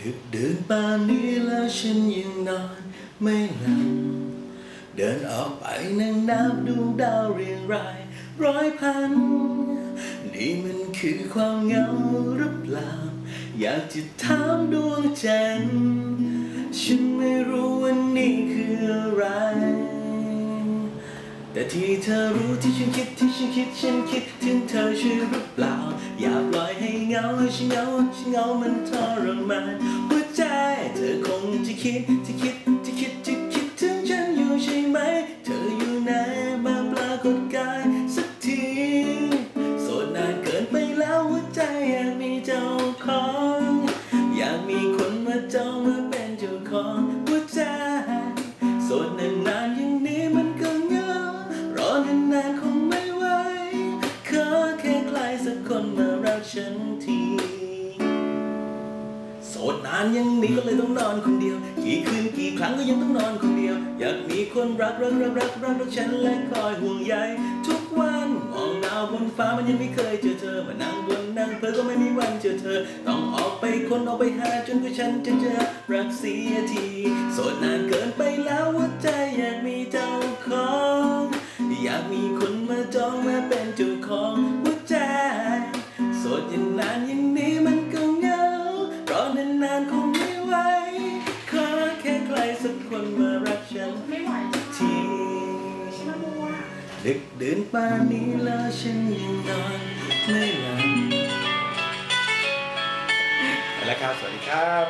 ดึกเดินป่านนี้แล้วฉันยังนอนไม่หลับ เดินออกไปนั่งนับดวงดาวเรียงรายร้อยพัน นี่มันคือความเหงาหรือเปล่า อยากจะถามดวงจันทร์ฉันไม่รู้ว่านี่คืออะไร แต่ที่เธอรู้ที่ฉันคิดที่ฉันคิดฉันคิดถึงเธอใช่หรื งาให้ฉันเหงาฉันเหงามันทรมานหัวใจเธอคงจะคิดจะคิดจะคิดจะคิดถึงฉันอยู่ใช่ไหม เธออยู่ไหนมาปรากฏกายสักที โสดนานเกินไปแล้วหัวใจอยากมีเจ้าของ รักฉันทีโสดนานย่างนี้ก็เลยต้องนอนคนเดียว กี่คืนกี่ครั้งก็ยังต้องนอนคนเดียว อยากมีคนรักรักรักรักรักรักฉันและคอยห่วงใยทุกวันมองดาวบนฟ้ามันยังไม่เคยเจอเธอมานั่งบนนั่งเพลอก็ไม่มีวันเจอเธอ ต้องออกไปคนออกไปหาจนกว่าฉันจะเจอรักเสียทีโสดนานเกินไปแล้วหัวใจอยากมีเจ้าของ อยากมีคนมาจองมาเป็นเจ้าของ ดึกดื่นป่านนี้แล้วฉันยังนอนไม่หลับแล้วครับ สวัสดีครับ